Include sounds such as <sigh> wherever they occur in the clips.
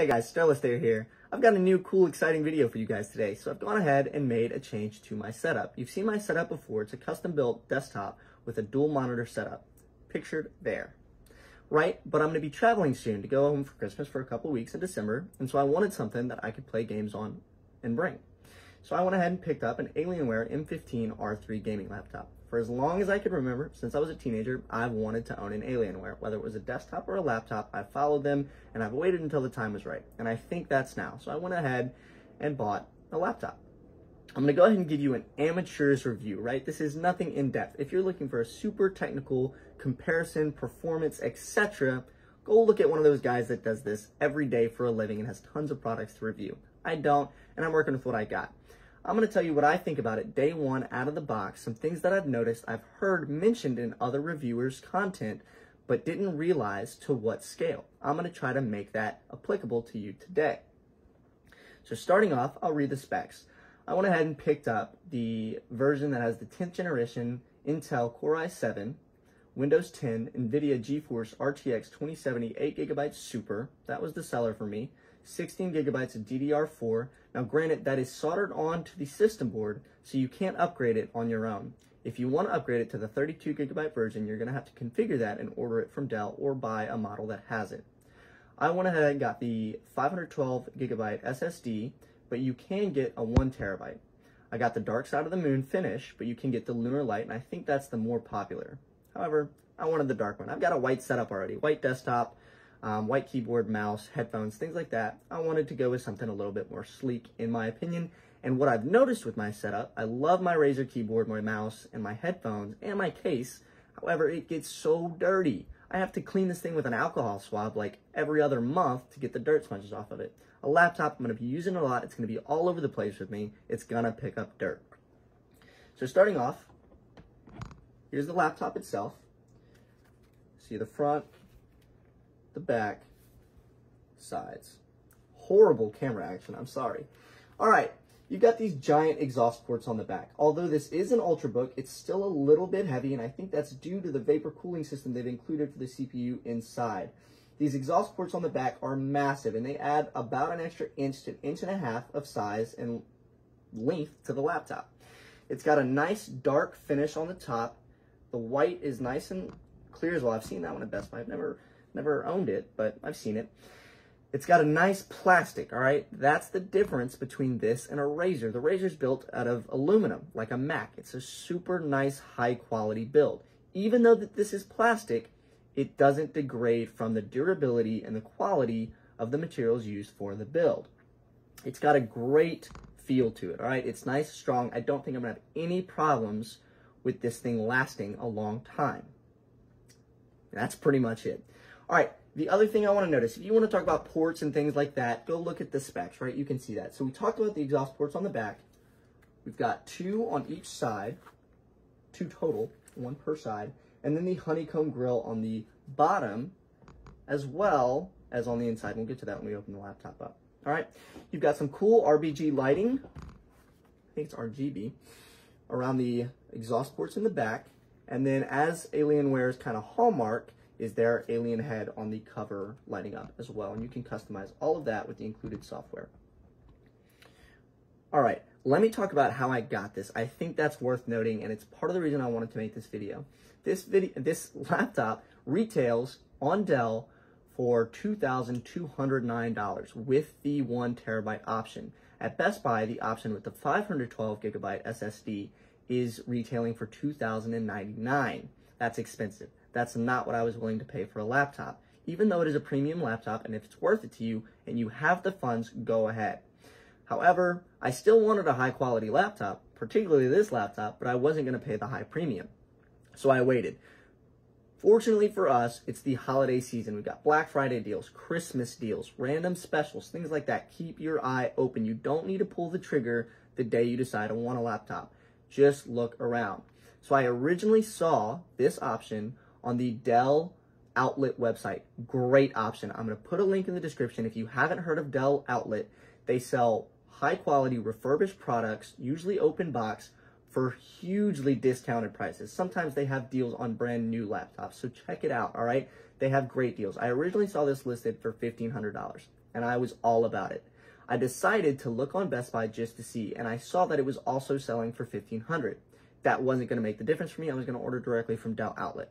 Hey guys, Sterlistair here. I've got a new cool exciting video for you guys today, so I've gone ahead and made a change to my setup. You've seen my setup before, it's a custom built desktop with a dual monitor setup, pictured there. Right, but I'm going to be traveling soon to go home for Christmas for a couple weeks in December, and so I wanted something that I could play games on and bring. So I went ahead and picked up an Alienware M15 R3 gaming laptop. For as long as I could remember, since I was a teenager, I've wanted to own an Alienware. Whether it was a desktop or a laptop, I followed them and I've waited until the time was right. And I think that's now. So I went ahead and bought a laptop. I'm to go ahead and give you an amateur's review, right? This is nothing in depth. If you're looking for a super technical comparison, performance, etc., go look at one of those guys that does this every day for a living and has tons of products to review. I don't, and I'm working with what I got. I'm going to tell you what I think about it day one out of the box, some things that I've noticed I've heard mentioned in other reviewers' content, but didn't realize to what scale. I'm going to try to make that applicable to you today. So starting off, I'll read the specs. I went ahead and picked up the version that has the 10th generation Intel Core i7, Windows 10, NVIDIA GeForce RTX 2070 8GB Super. That was the seller for me. 16 gigabytes of DDR4. Now granted, that is soldered onto the system board, so you can't upgrade it on your own. If you want to upgrade it to the 32 gigabyte version, you're going to have to configure that and order it from Dell or buy a model that has it. I went ahead and got the 512 gigabyte SSD, but you can get a one terabyte. I got the Dark Side of the Moon finish, but you can get the Lunar Light, and I think that's the more popular. However, I wanted the dark one. I've got a white setup already, white desktop, um, white keyboard, mouse, headphones, things like that. I wanted to go with something a little bit more sleek, in my opinion. And what I've noticed with my setup, I love my Razer keyboard, my mouse, and my headphones, and my case. However, it gets so dirty. I have to clean this thing with an alcohol swab like every other month to get the dirt sponges off of it. A laptop, I'm going to be using a lot. It's going to be all over the place with me. It's going to pick up dirt. So starting off, here's the laptop itself. See the front, the back, sides. Horrible camera action, I'm sorry. All right, you've got these giant exhaust ports on the back. Although this is an Ultrabook, it's still a little bit heavy, and I think that's due to the vapor cooling system they've included for the CPU inside. These exhaust ports on the back are massive, and they add about an extra inch to an inch and a half of size and length to the laptop. It's got a nice dark finish on the top. The white is nice and clear as well. I've seen that one at Best Buy. I've never Never owned it, but I've seen it. It's got a nice plastic, all right? That's the difference between this and a Razer. The Razer's built out of aluminum, like a Mac. It's a super nice, high-quality build. Even though that this is plastic, it doesn't degrade from the durability and the quality of the materials used for the build. It's got a great feel to it, all right? It's nice, strong. I don't think I'm to have any problems with this thing lasting a long time. That's pretty much it. All right, the other thing I want to notice, if you want to talk about ports and things like that, go look at the specs, right? You can see that. So we talked about the exhaust ports on the back. We've got two on each side, two total, one per side, and then the honeycomb grill on the bottom, as well as on the inside. We'll get to that when we open the laptop up. All right, you've got some cool RGB lighting. I think it's RGB around the exhaust ports in the back. And then as Alienware's kind of hallmark, is their alien head on the cover lighting up as well. And you can customize all of that with the included software. All right, let me talk about how I got this. I think that's worth noting, and it's part of the reason I wanted to make this video. This video, this <laughs> laptop retails on Dell for $2,209 with the one terabyte option. At Best Buy, the option with the 512 gigabyte SSD is retailing for 2,099. That's expensive. That's not what I was willing to pay for a laptop. Even though it is a premium laptop and if it's worth it to you and you have the funds, go ahead. However, I still wanted a high quality laptop, particularly this laptop, but I wasn't going to pay the high premium. So I waited. Fortunately for us, it's the holiday season. We've got Black Friday deals, Christmas deals, random specials, things like that. Keep your eye open. You don't need to pull the trigger the day you decide I want a laptop. Just look around. So I originally saw this option on the Dell Outlet website. Great option. I'm going to put a link in the description. If you haven't heard of Dell Outlet, they sell high quality refurbished products, usually open box, for hugely discounted prices. Sometimes they have deals on brand new laptops, so check it out, all right? They have great deals. I originally saw this listed for $1,500. and I was all about it. I decided to look on Best Buy just to see, and I saw that it was also selling for 1500 That wasn't going to make the difference for me. I was going to order directly from Dell Outlet.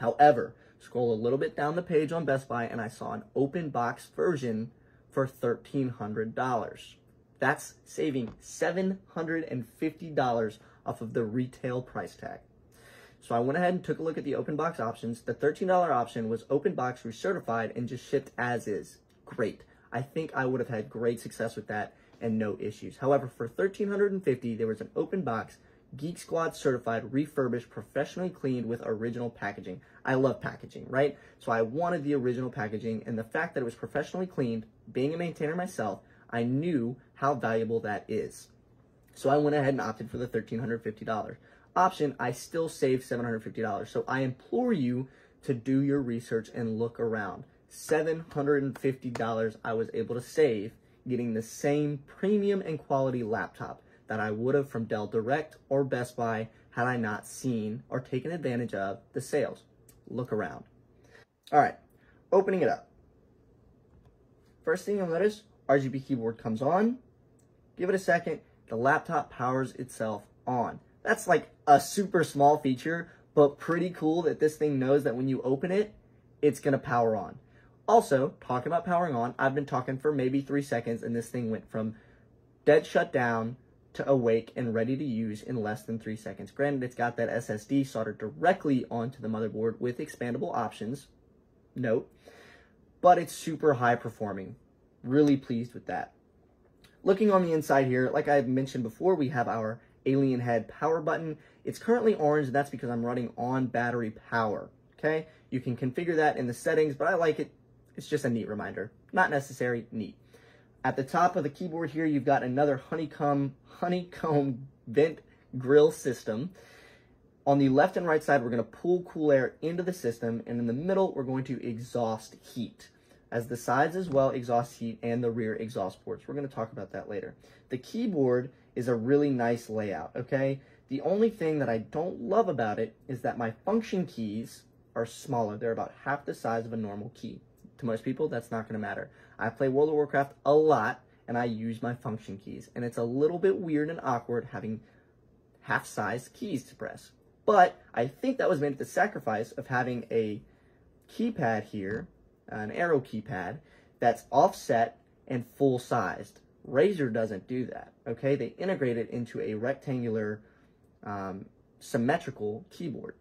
However, scroll a little bit down the page on Best Buy, and I saw an open box version for $1,300. That's saving $750 off of the retail price tag. So I went ahead and took a look at the open box options. The $13 option was open box recertified and just shipped as is. Great. I think I would have had great success with that and no issues. However, for 1,350, there was an open box Geek Squad certified, refurbished, professionally cleaned with original packaging. I love packaging, right? So I wanted the original packaging, and the fact that it was professionally cleaned, being a maintainer myself, I knew how valuable that is. So I went ahead and opted for the $1,350 option. I still saved $750. So I implore you to do your research and look around. $750 I was able to save getting the same premium and quality laptop that I would have from Dell Direct or Best Buy had I not seen or taken advantage of the sales. Look around. All right, opening it up. First thing you'll notice, RGB keyboard comes on. Give it a second, the laptop powers itself on. That's like a super small feature, but pretty cool that this thing knows that when you open it, it's gonna power on. Also, talking about powering on, I've been talking for maybe three seconds and this thing went from dead shut down to awake and ready to use in less than three seconds. Granted, it's got that SSD soldered directly onto the motherboard with expandable options, note, but it's super high performing. Really pleased with that. Looking on the inside here, like I mentioned before, we have our alien head power button. It's currently orange, and that's because I'm running on battery power, okay? You can configure that in the settings, but I like it it's just a neat reminder. Not necessary, neat. At the top of the keyboard here, you've got another honeycomb, honeycomb vent grill system. On the left and right side, we're going to pull cool air into the system, and in the middle, we're going to exhaust heat. As the sides as well, exhaust heat and the rear exhaust ports. We're going to talk about that later. The keyboard is a really nice layout, okay? The only thing that I don't love about it is that my function keys are smaller. They're about half the size of a normal key. To most people, that's not going to matter. I play World of Warcraft a lot, and I use my function keys. And it's a little bit weird and awkward having half-sized keys to press. But I think that was made at the sacrifice of having a keypad here, an arrow keypad, that's offset and full-sized. Razer doesn't do that, okay? They integrate it into a rectangular, um, symmetrical keyboard.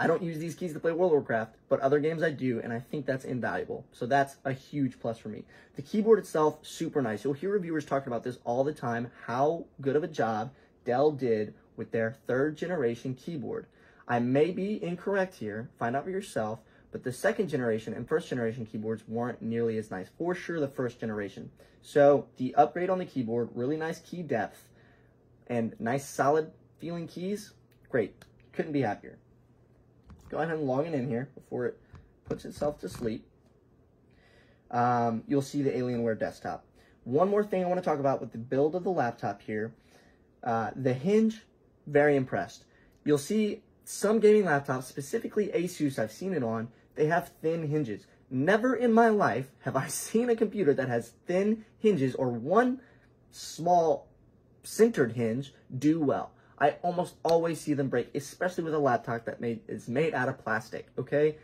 I don't use these keys to play World of Warcraft, but other games I do, and I think that's invaluable. So that's a huge plus for me. The keyboard itself, super nice. You'll hear reviewers talking about this all the time, how good of a job Dell did with their third generation keyboard. I may be incorrect here, find out for yourself, but the second generation and first generation keyboards weren't nearly as nice. For sure, the first generation. So the upgrade on the keyboard, really nice key depth, and nice solid feeling keys, great. Couldn't be happier go ahead and log it in here before it puts itself to sleep. Um, you'll see the Alienware desktop. One more thing I want to talk about with the build of the laptop here. Uh, the hinge, very impressed. You'll see some gaming laptops, specifically Asus I've seen it on, they have thin hinges. Never in my life have I <laughs> seen a computer that has thin hinges or one small centered hinge do well. I almost always see them break, especially with a laptop that made, is made out of plastic, okay?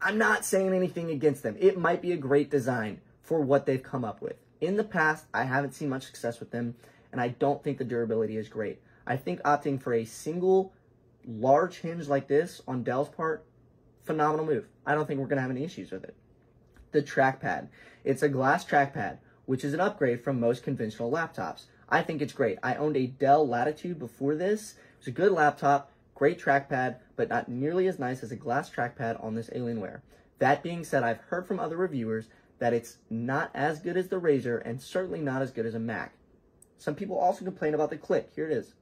I'm not saying anything against them. It might be a great design for what they've come up with. In the past, I haven't seen much success with them, and I don't think the durability is great. I think opting for a single large hinge like this on Dell's part, phenomenal move. I don't think we're going to have any issues with it. The trackpad. It's a glass trackpad, which is an upgrade from most conventional laptops. I think it's great. I owned a Dell Latitude before this. It's a good laptop, great trackpad, but not nearly as nice as a glass trackpad on this Alienware. That being said, I've heard from other reviewers that it's not as good as the Razer and certainly not as good as a Mac. Some people also complain about the click. Here it is.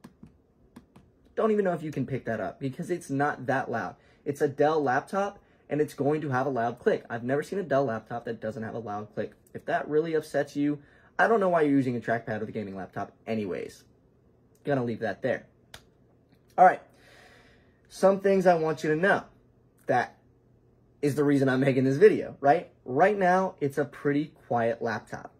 Don't even know if you can pick that up because it's not that loud. It's a Dell laptop and it's going to have a loud click. I've never seen a Dell laptop that doesn't have a loud click. If that really upsets you, I don't know why you're using a trackpad with a gaming laptop anyways. Gonna leave that there. All right. Some things I want you to know that is the reason I'm making this video, right? Right now, it's a pretty quiet laptop.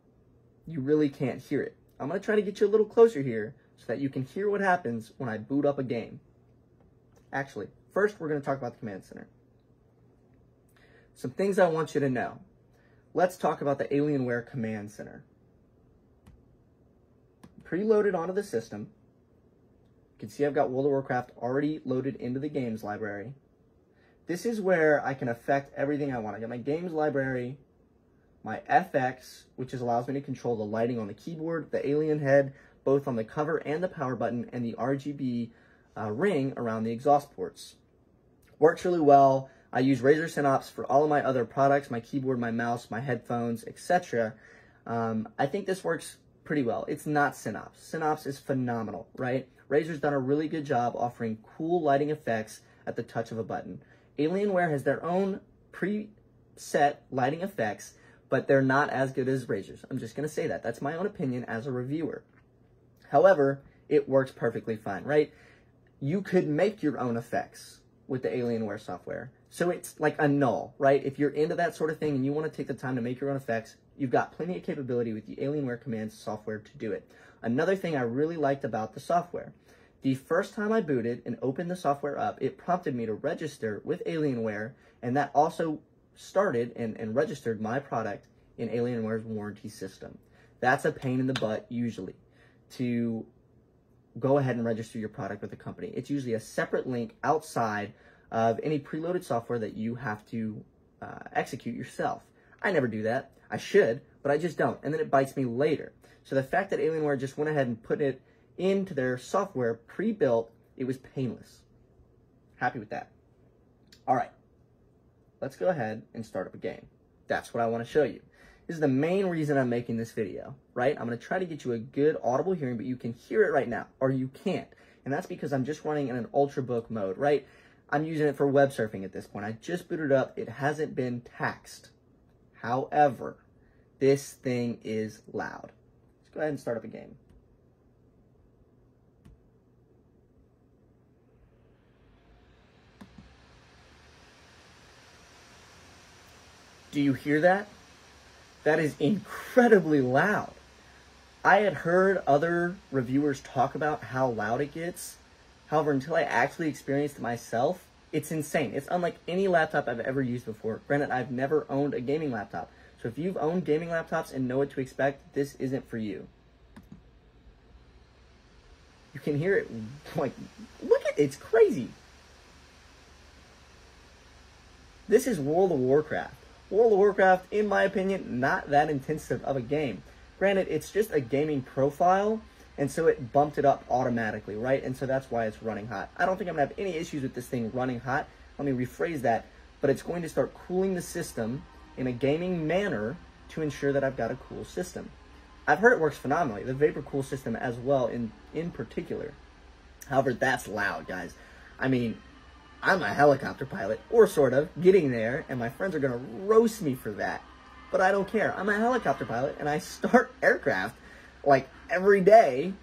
You really can't hear it. I'm to try to get you a little closer here so that you can hear what happens when I boot up a game. Actually, first we're to talk about the command center. Some things I want you to know. Let's talk about the Alienware command center. Preloaded onto the system. You can see I've got World of Warcraft already loaded into the games library. This is where I can affect everything I want. I got my games library, my FX, which is, allows me to control the lighting on the keyboard, the alien head, both on the cover and the power button, and the RGB uh, ring around the exhaust ports. Works really well. I use Razer Synapse for all of my other products, my keyboard, my mouse, my headphones, etc. Um, I think this works pretty well. It's not Synapse. Synapse is phenomenal, right? Razer's done a really good job offering cool lighting effects at the touch of a button. Alienware has their own preset lighting effects, but they're not as good as Razer's. I'm just going to say that. That's my own opinion as a reviewer. However, it works perfectly fine, right? You could make your own effects with the Alienware software. So it's like a null, right? If you're into that sort of thing and you want to take the time to make your own effects, you've got plenty of capability with the Alienware commands software to do it. Another thing I really liked about the software, the first time I booted and opened the software up, it prompted me to register with Alienware, and that also started and, and registered my product in Alienware's warranty system. That's a pain in the butt usually to go ahead and register your product with the company. It's usually a separate link outside of any preloaded software that you have to uh, execute yourself. I never do that. I should, but I just don't. And then it bites me later. So the fact that Alienware just went ahead and put it into their software pre-built, it was painless. Happy with that. All right, let's go ahead and start up a game. That's what I want to show you. This is the main reason I'm making this video, right? I'm going to try to get you a good audible hearing, but you can hear it right now, or you can't. And that's because I'm just running in an ultrabook mode, right? I'm using it for web surfing at this point. I just booted up. It hasn't been taxed. However, this thing is loud. Let's go ahead and start up a game. Do you hear that? That is incredibly loud. I had heard other reviewers talk about how loud it gets. However, until I actually experienced it myself, it's insane. It's unlike any laptop I've ever used before. Granted, I've never owned a gaming laptop. So if you've owned gaming laptops and know what to expect, this isn't for you. You can hear it, like, look at it, it's crazy. This is World of Warcraft. World of Warcraft, in my opinion, not that intensive of a game. Granted, it's just a gaming profile, and so it bumped it up automatically, right? And so that's why it's running hot. I don't think I'm to have any issues with this thing running hot. Let me rephrase that. But it's going to start cooling the system in a gaming manner to ensure that I've got a cool system. I've heard it works phenomenally, the Vapor Cool system as well in, in particular. However, that's loud, guys. I mean, I'm a helicopter pilot, or sort of, getting there, and my friends are to roast me for that. But I don't care. I'm a helicopter pilot, and I start <laughs> aircraft like every day,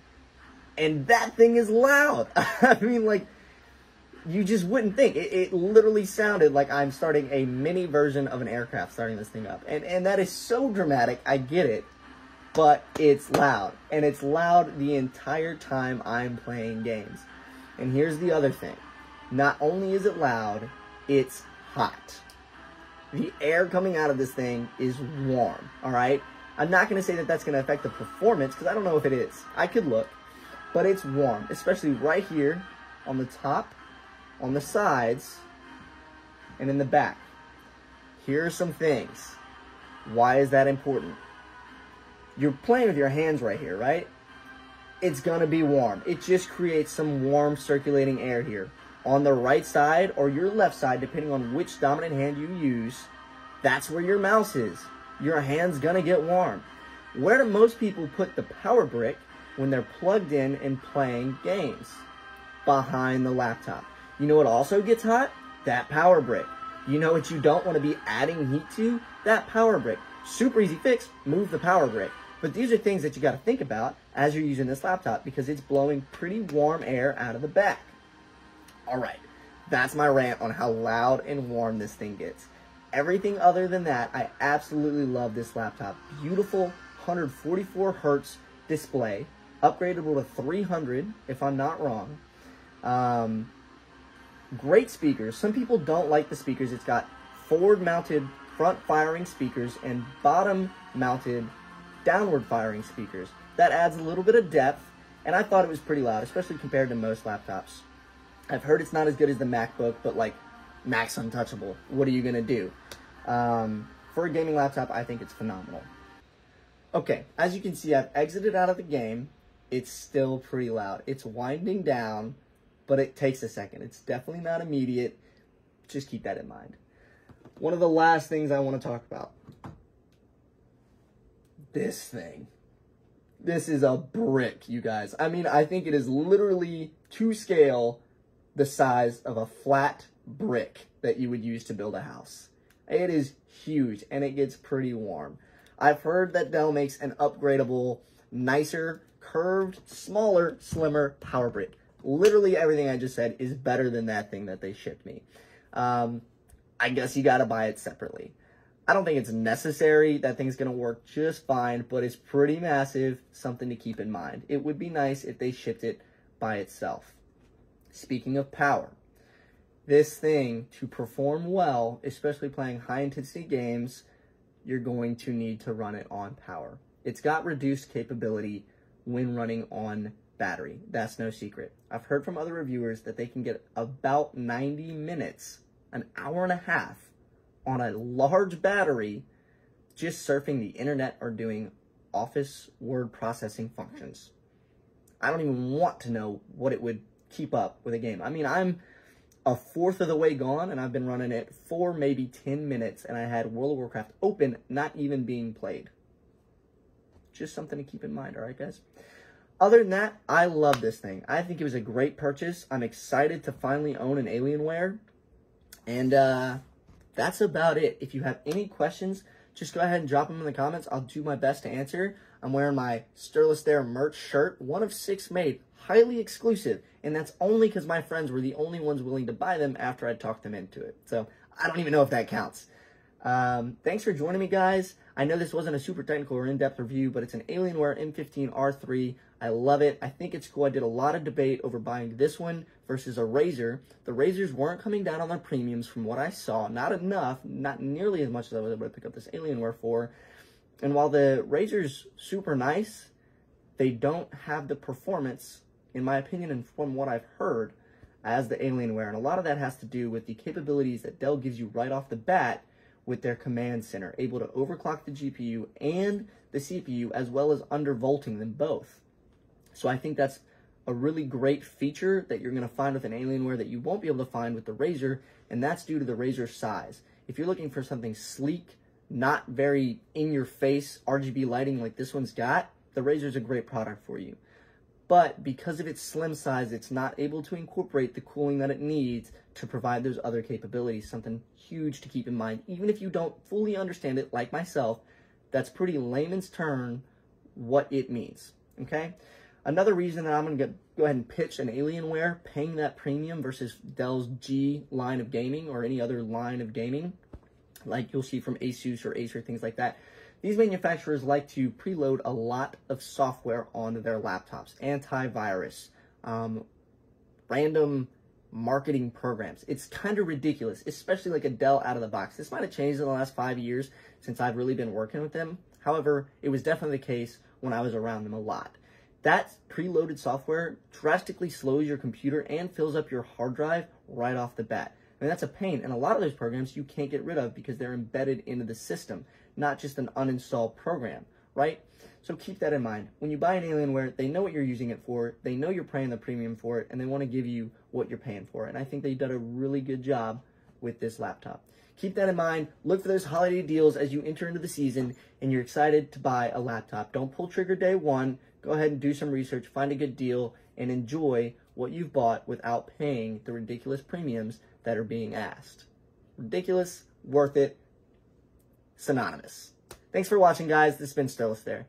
and that thing is loud. <laughs> I mean, like, you just wouldn't think. It, it, literally sounded like I'm starting a mini version of an aircraft starting this thing up. And, and that is so dramatic, I get it, but it's loud. And it's loud the entire time I'm playing games. And here's the other thing. Not only is it loud, it's hot. The air coming out of this thing is warm, all right? I'm not going to say that that's going to affect the performance because I don't know if it is. I could look, but it's warm, especially right here on the top, on the sides, and in the back. Here are some things. Why is that important? You're playing with your hands right here, right? It's going to be warm. It just creates some warm circulating air here on the right side or your left side, depending on which dominant hand you use, that's where your mouse is. Your hand's gonna get warm. Where do most people put the power brick when they're plugged in and playing games? Behind the laptop. You know what also gets hot? That power brick. You know what you don't want to be adding heat to? That power brick. Super easy fix, move the power brick. But these are things that you got to think about as you're using this laptop because it's blowing pretty warm air out of the back. All right, that's my rant on how loud and warm this thing gets. Everything other than that, I absolutely love this laptop. Beautiful 144 hertz display, upgradable to 300 if I'm not wrong. Um, great speakers. Some people don't like the speakers. It's got forward mounted front firing speakers and bottom mounted downward firing speakers. That adds a little bit of depth, and I thought it was pretty loud, especially compared to most laptops. I've heard it's not as good as the MacBook, but like Mac's untouchable. What are you gonna do? Um, for a gaming laptop, I think it's phenomenal. Okay, as you can see, I've exited out of the game. It's still pretty loud. It's winding down, but it takes a second. It's definitely not immediate. Just keep that in mind. One of the last things I want to talk about. This thing. This is a brick, you guys. I mean, I think it is literally to scale the size of a flat brick that you would use to build a house. It is huge and it gets pretty warm. I've heard that Dell makes an upgradable, nicer, curved, smaller, slimmer power brick. Literally everything I just said is better than that thing that they shipped me. Um, I guess you gotta buy it separately. I don't think it's necessary. That thing's gonna work just fine, but it's pretty massive, something to keep in mind. It would be nice if they shipped it by itself. Speaking of power, this thing to perform well, especially playing high intensity games, you're going to need to run it on power. It's got reduced capability when running on battery. That's no secret. I've heard from other reviewers that they can get about 90 minutes, an hour and a half on a large battery just surfing the internet or doing office word processing functions. I don't even want to know what it would keep up with a game. I mean, I'm a fourth of the way gone and I've been running it for maybe 10 minutes and I had World of Warcraft open, not even being played. Just something to keep in mind, all right, guys? Other than that, I love this thing. I think it was a great purchase. I'm excited to finally own an Alienware. And uh, that's about it. If you have any questions, just go ahead and drop them in the comments. I'll do my best to answer. I'm wearing my Stirless There merch shirt, one of six made, highly exclusive, and that's only because my friends were the only ones willing to buy them after I talked them into it. So I don't even know if that counts. Um, thanks for joining me, guys. I know this wasn't a super technical or in-depth review, but it's an Alienware M15R3. I love it. I think it's cool. I did a lot of debate over buying this one versus a Razer. The Razers weren't coming down on their premiums from what I saw. Not enough, not nearly as much as I was able to pick up this Alienware for. And while the Razer's super nice, they don't have the performance, in my opinion, and from what I've heard, as the Alienware. And a lot of that has to do with the capabilities that Dell gives you right off the bat with their command center, able to overclock the GPU and the CPU as well as undervolting them both. So I think that's a really great feature that you're going to find with an Alienware that you won't be able to find with the Razer, and that's due to the Razer size. If you're looking for something sleek, not very in-your-face RGB lighting like this one's got, the Razer's a great product for you. But because of its slim size, it's not able to incorporate the cooling that it needs to provide those other capabilities, something huge to keep in mind. Even if you don't fully understand it, like myself, that's pretty layman's term what it means, okay? Another reason that I'm going to go ahead and pitch an Alienware paying that premium versus Dell's G line of gaming or any other line of gaming, like you'll see from Asus or Acer, things like that. These manufacturers like to preload a lot of software onto their laptops, antivirus, um, random marketing programs. It's kind of ridiculous, especially like a Dell out of the box. This might have changed in the last five years since I've really been working with them. However, it was definitely the case when I was around them a lot. That preloaded software drastically slows your computer and fills up your hard drive right off the bat. I mean, that's a pain. And a lot of those programs you can't get rid of because they're embedded into the system, not just an uninstalled program, right? So keep that in mind. When you buy an Alienware, they know what you're using it for, they know you're paying the premium for it, and they want to give you what you're paying for. And I think they've done a really good job with this laptop. Keep that in mind. Look for those holiday deals as you enter into the season and you're excited to buy a laptop. Don't pull trigger day one. Go ahead and do some research, find a good deal, and enjoy what you've bought without paying the ridiculous premiums that are being asked. Ridiculous, worth it, synonymous. Thanks for watching, guys. This has been Stirless there.